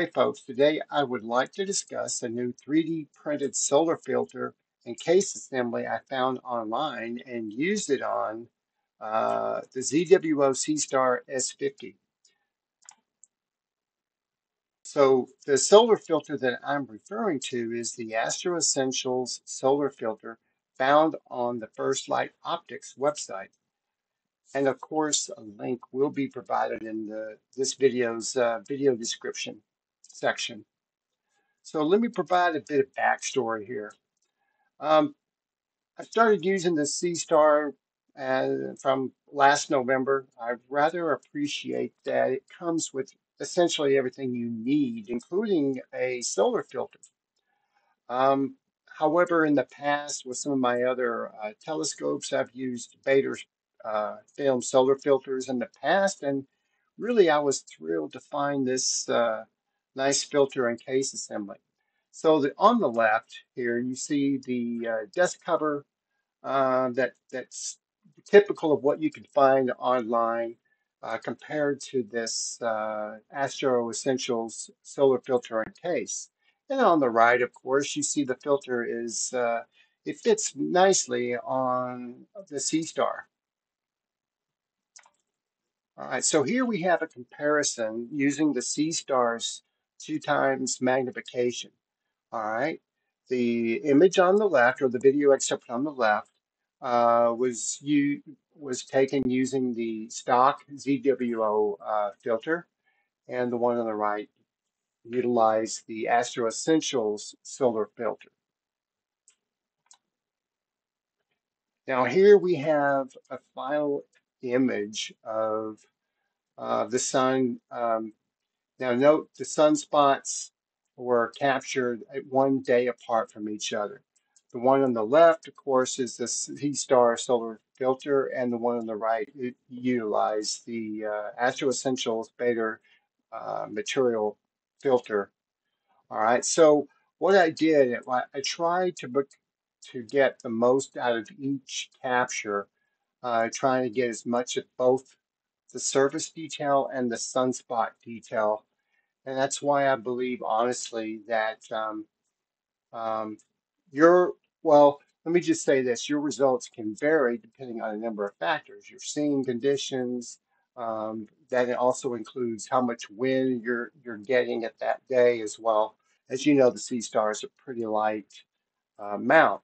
Hey folks, today I would like to discuss a new 3D printed solar filter and case assembly I found online and used it on uh, the ZWO Seestar S50. So the solar filter that I'm referring to is the Astro Essentials solar filter found on the First Light Optics website. And of course, a link will be provided in the, this video's uh, video description section. So let me provide a bit of backstory here. Um, I started using the Seestar uh, from last November. I rather appreciate that it comes with essentially everything you need, including a solar filter. Um, however, in the past, with some of my other uh, telescopes, I've used Baader uh, film solar filters in the past, and really I was thrilled to find this uh, nice filter and case assembly. So the, on the left here, you see the uh, desk cover uh, that that's typical of what you can find online uh, compared to this uh, Astro Essentials solar filter and case. And on the right, of course, you see the filter is, uh, it fits nicely on the Seestar. All right, so here we have a comparison using the Seestar's two times magnification. All right, the image on the left, or the video excerpt on the left, uh, was you was taken using the stock ZWO uh, filter, and the one on the right utilized the Astro Essentials solar filter. Now here we have a final image of uh, the sun. Um, now note the sunspots were captured one day apart from each other. The one on the left, of course, is the Seestar solar filter, and the one on the right utilized the uh, Astro Essentials Baader uh, material filter. All right, so what I did, I, I tried to book, to get the most out of each capture, uh, trying to get as much of both the surface detail and the sunspot detail. And that's why I believe, honestly, that um, um, your, well, let me just say this, your results can vary depending on a number of factors. Your seeing conditions, um, that also includes how much wind you're, you're getting at that day as well. As you know, the Seestar is a pretty light uh, mount.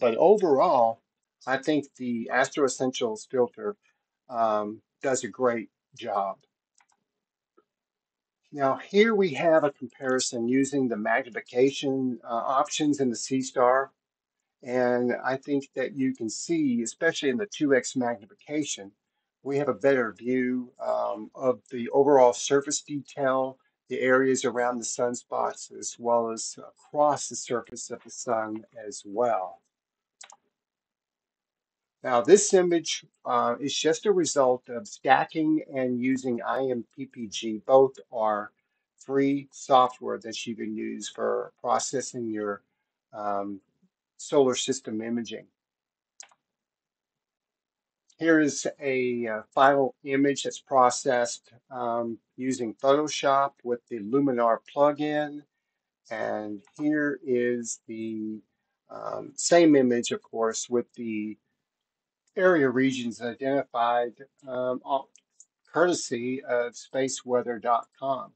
But overall, I think the Astro Essentials filter um, does a great job. Now here we have a comparison using the magnification uh, options in the Seestar. And I think that you can see, especially in the 2x magnification, we have a better view um, of the overall surface detail, the areas around the sunspots, as well as across the surface of the sun as well. Now this image uh, is just a result of stacking and using IMPPG. Both are free software that you can use for processing your um, solar system imaging. Here is a uh, final image that's processed um, using Photoshop with the Luminar plugin. And here is the um, same image, of course, with the area regions identified um, courtesy of spaceweather.com.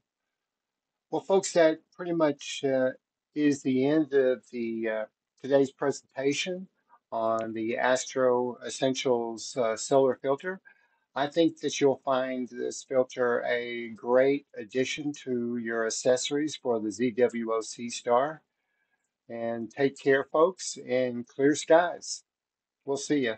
Well, folks, that pretty much uh, is the end of the uh, today's presentation on the Astro Essentials uh, solar filter. I think that you'll find this filter a great addition to your accessories for the ZWO Seestar. And take care, folks, and clear skies. We'll see you.